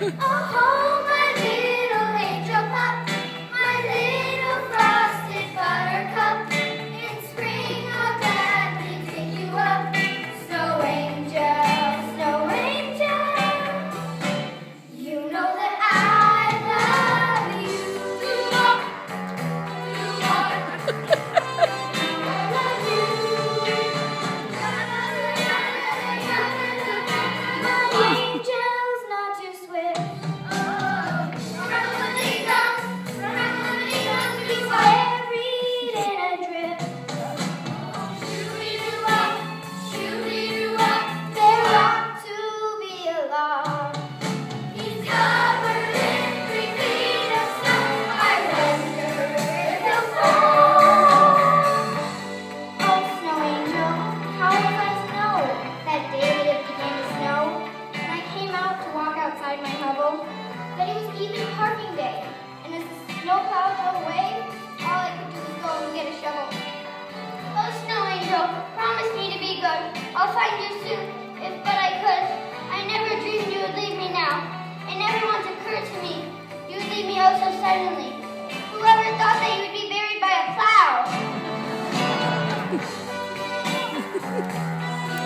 Oh, oh, my dear.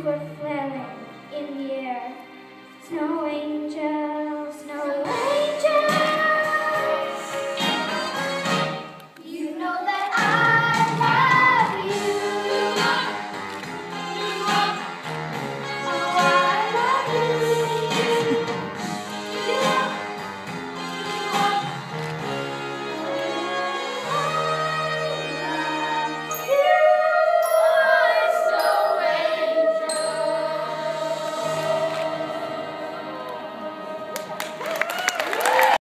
were flailing in the air. Snow angel.